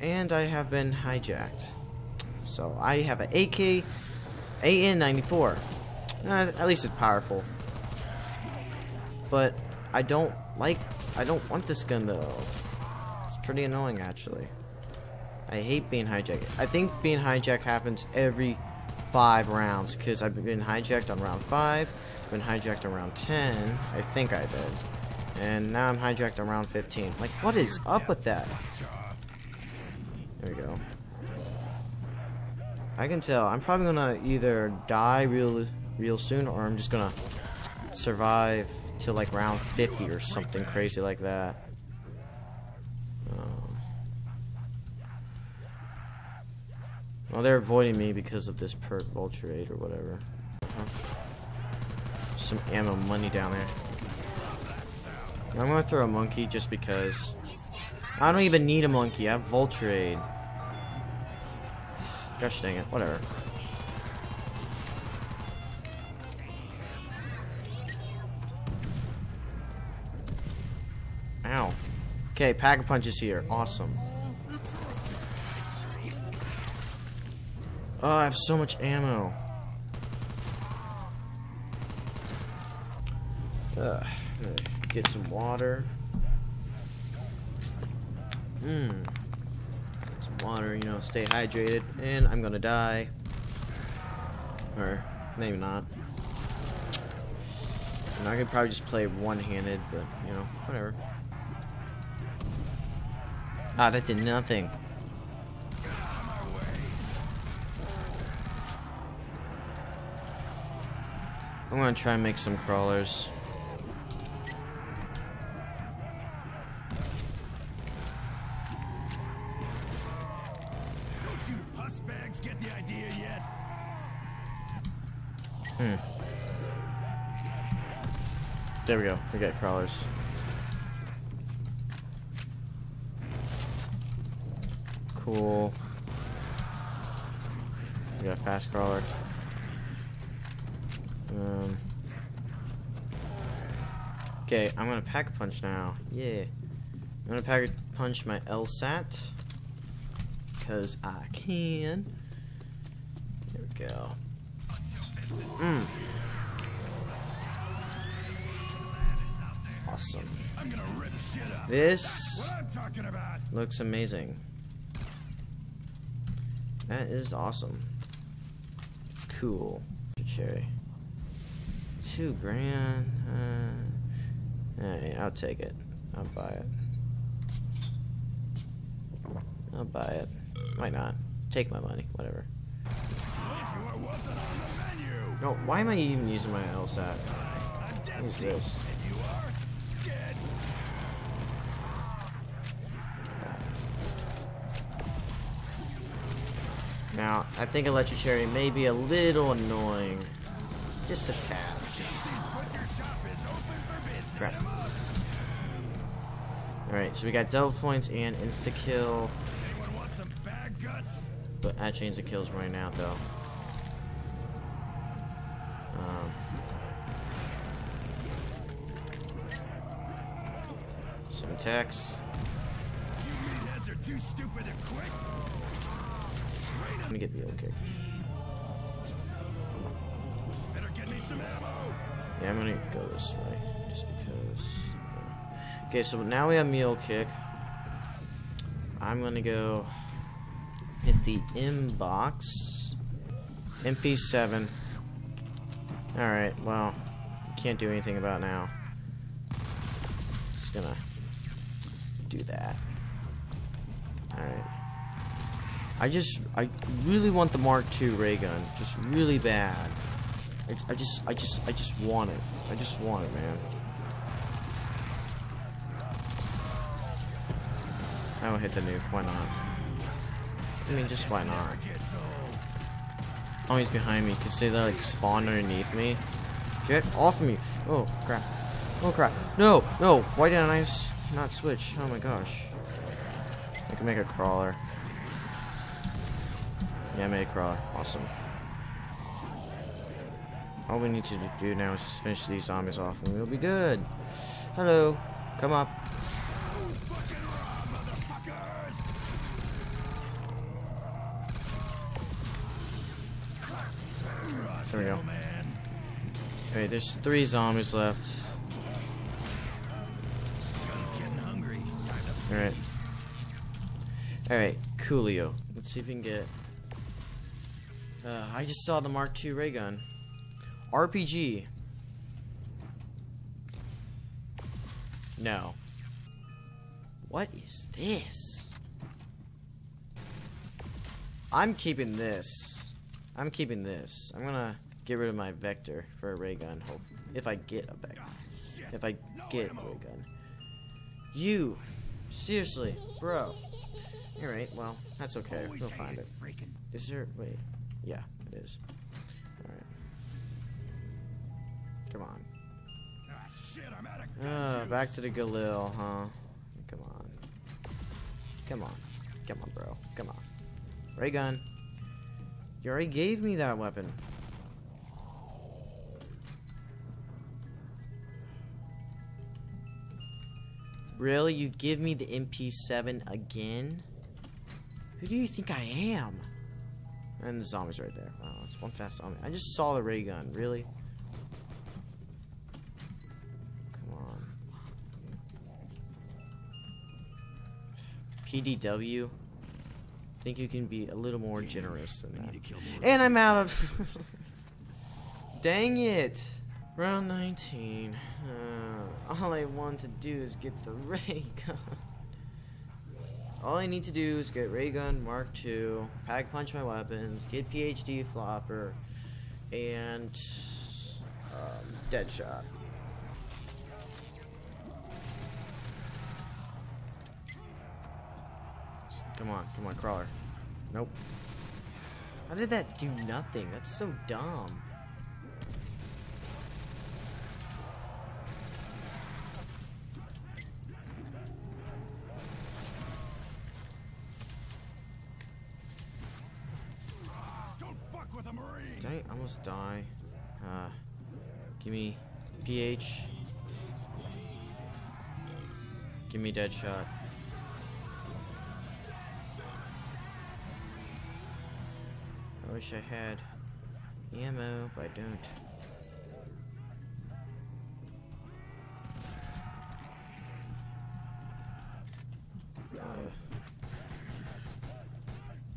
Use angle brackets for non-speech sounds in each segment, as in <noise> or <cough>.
And I have been hijacked. So I have an AK AN94. Uh, at least it's powerful. But I don't like, I don't want this gun though. It's pretty annoying actually. I hate being hijacked. I think being hijacked happens every five rounds because I've been hijacked on round five, been hijacked on round 10, I think I did. And now I'm hijacked on round 15. Like, what is up with that? There we go. I can tell. I'm probably gonna either die real, real soon, or I'm just gonna survive till like round 50 or something crazy like that. Well, they're avoiding me because of this perk Vulture Aid or whatever. Some ammo money down there. I'm gonna throw a monkey just because. I don't even need a monkey. I have Vulture Aid. Gosh dang it. Whatever. Ow. Okay, pack a punch is here. Awesome. Oh, I have so much ammo. Get some water. Mmm. Get some water, you know, stay hydrated. And I'm gonna die. Or, maybe not. And I could probably just play one-handed, but, you know, whatever. Ah, that did nothing. I'm gonna try and make some crawlers. Don't you puss bags get the idea yet? Hmm. There we go. We got crawlers. Cool. We got a fast crawler. Okay, I'm gonna pack a punch now. Yeah. I'm gonna pack a punch my LSAT. Because I can. There we go. Mm. Awesome. This looks amazing. That is awesome. Cool. Cherry. Two grand. Uh, alright, I'll take it. I'll buy it. I'll buy it. Why not? Take my money. Whatever. No, why am I even using my LSAT? Who's this? Now, I think Electric Cherry may be a little annoying. Just a tad. Alright, so we got double points and insta kill. Anyone want some bad guts? But I changed the kills right now though. Um, some attacks. Let me get the old kick. Yeah, I'm gonna go this way, just because. Okay, so now we have mule kick. I'm gonna go hit the inbox. MP7. Alright, well, can't do anything about now. Just gonna do that. Alright. I just, I really want the Mark II ray gun, just really bad. I, I just, I just, I just want it. I just want it, man. I will hit the nuke. Why not? I mean, just why not? Oh, he's behind me. Cause they like spawned underneath me. Get off of me! Oh crap! Oh crap! No, no! Why didn't I not switch? Oh my gosh! I can make a crawler. Yeah, I made a crawler. Awesome. All we need to do now is just finish these zombies off and we'll be good. Hello. Come up. There we go. Alright, there's three zombies left. Alright. Alright, Coolio. Let's see if we can get. Uh, I just saw the Mark II ray gun. RPG. No. What is this? I'm keeping this. I'm keeping this. I'm gonna get rid of my vector for a ray gun. Hope if I get a vector. If I get a ray gun. You, seriously, bro. All right. Well, that's okay. We'll find it. Is there? Wait. Yeah, it is. All right. Come on. Ah, shit, I'm out of gun Uh, back to the Galil, huh? Come on. Come on. Come on, bro. Come on. Ray gun. You already gave me that weapon. Really? You give me the MP7 again? Who do you think I am? And the zombie's right there. Wow, it's one fast zombie. I just saw the ray gun. Really? Come on. PDW. Think you can be a little more generous than that. need to kill more. And I'm out of. <laughs> Dang it! Round 19. Uh, all I want to do is get the <laughs> ray gun. All I need to do is get ray gun Mark II, pack punch my weapons, get PhD flopper, and um, dead shot. Come on, come on, crawler. Nope. How did that do nothing? That's so dumb. Don't fuck with a marine. Did I almost die? Uh, give me PH. Give me dead I wish I had ammo, but I don't.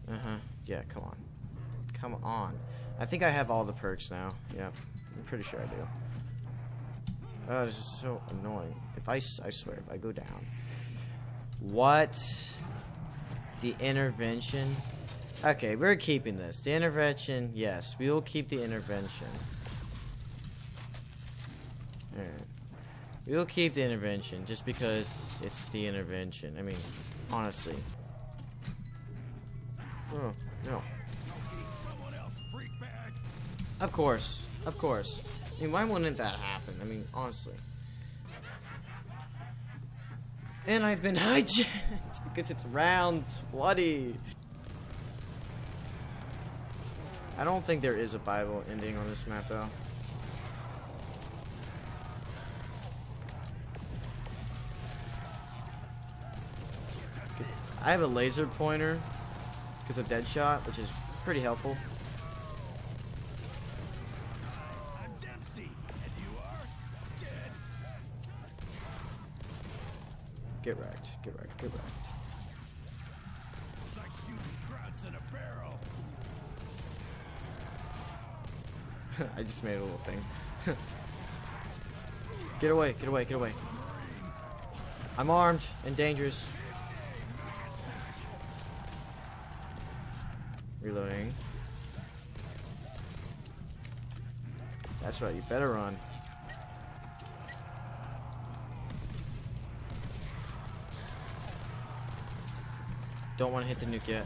Uh huh. Yeah, come on. Come on. I think I have all the perks now. Yep. I'm pretty sure I do. Oh, this is so annoying. If I, I swear, if I go down. What? The intervention? Okay, we're keeping this. The intervention, yes, we will keep the intervention. Alright. We will keep the intervention just because it's the intervention. I mean, honestly. Oh, no. Of course, of course. I mean, why wouldn't that happen? I mean, honestly. And I've been <laughs> hijacked because it's round 20. I don't think there is a Bible ending on this map, though. I have a laser pointer because of Deadshot, which is pretty helpful. I'm Dempsey, and you are dead. Get wrecked, get wrecked, get wrecked. It's like shooting krauts in a barrel. <laughs> I just made a little thing. <laughs> get away, get away, get away. I'm armed and dangerous. Reloading. That's right, you better run. Don't want to hit the nuke yet.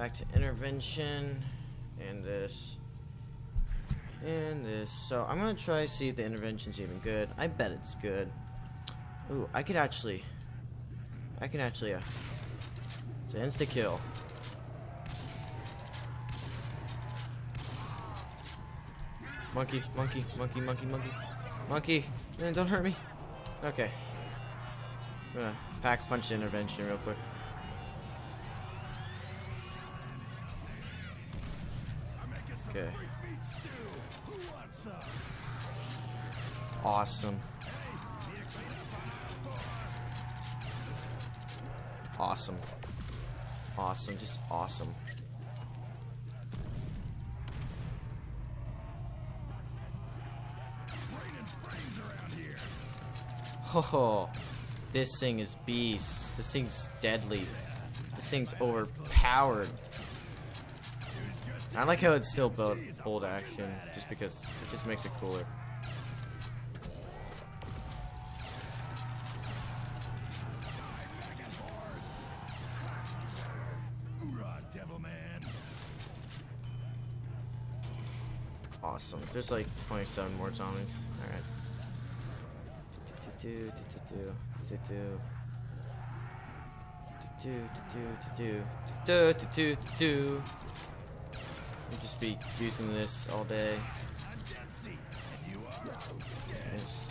Back to intervention. And this. And this. So I'm gonna try to see if the intervention's even good. I bet it's good. Ooh, I could actually. I can actually. Uh, it's an insta kill. Monkey, monkey, monkey, monkey, monkey, monkey. Man, don't hurt me. Okay. I'm gonna pack punch intervention real quick. Okay. Awesome. Awesome. Awesome. Just awesome. Oh, this thing is beast. This thing's deadly. This thing's overpowered. I like how it's still bold, bolt action, just because it just makes it cooler. Awesome. There's like 27 more zombies. Alright. Do do do do Do do do do do do do do do do do do do i just be using this all day. Just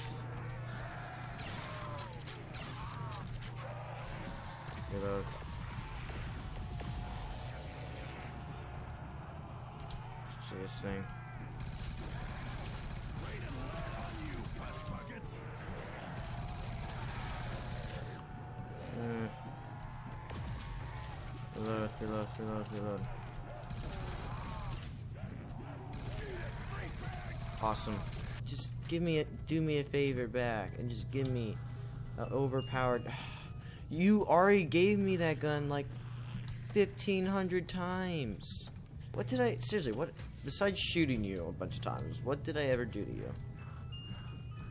get. See this thing. Uh, reload, reload, reload, reload. Awesome. Just give me a, do me a favor back, and just give me a overpowered. <sighs> You already gave me that gun like fifteen hundred times. What did I seriously? What besides shooting you a bunch of times? What did I ever do to you?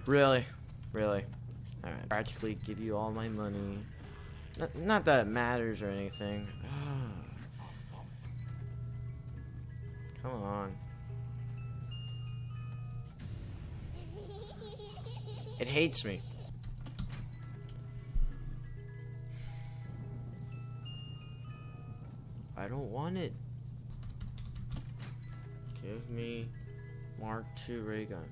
Really, really. All right. Practically give you all my money. Not, not that it matters or anything. <sighs> Come on. It hates me. I don't want it. Give me Mark II ray gun.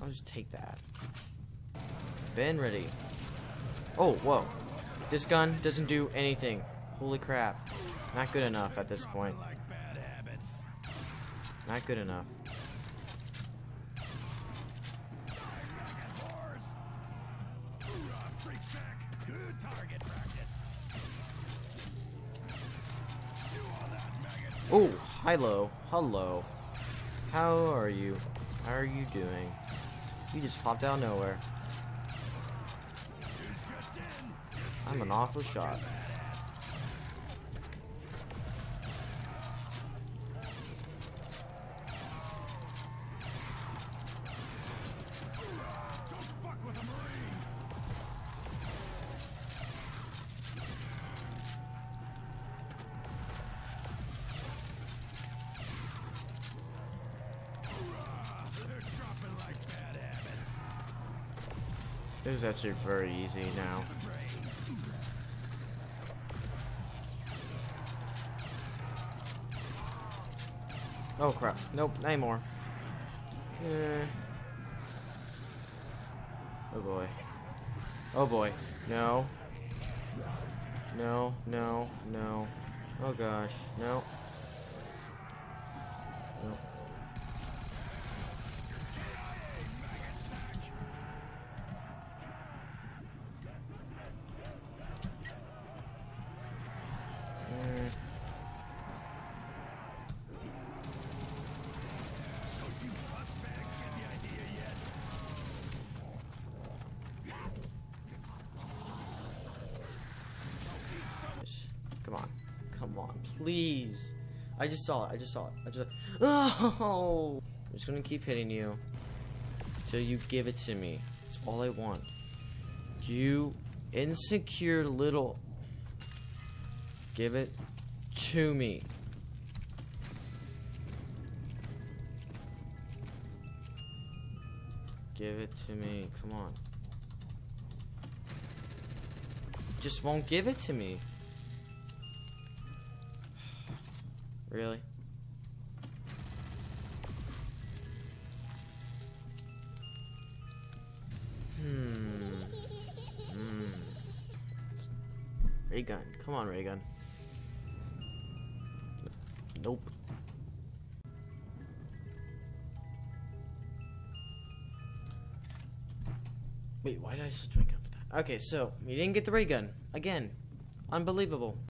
I'll just take that. Been ready. Oh, whoa. This gun doesn't do anything. Holy crap. Not good enough at this point. Not good enough. Oh, hello. Hello. How are you? How are you doing? You just popped out of nowhere. I'm an awful shot. This is actually very easy now. Oh crap. Nope, not anymore. Eh. Oh boy. Oh boy. No. No, no, no. Oh gosh. No. No. Please. I just saw it. I just saw it. I just. <laughs> Oh! I'm just gonna keep hitting you till you give it to me. That's all I want. You insecure little. Give it to me. Give it to me. Come on. Just won't give it to me. Really? Hmm. Hmm. Ray gun. Come on, ray gun. Nope. Wait, why did I switch my gun for that? Okay, so we didn't get the ray gun again. Unbelievable.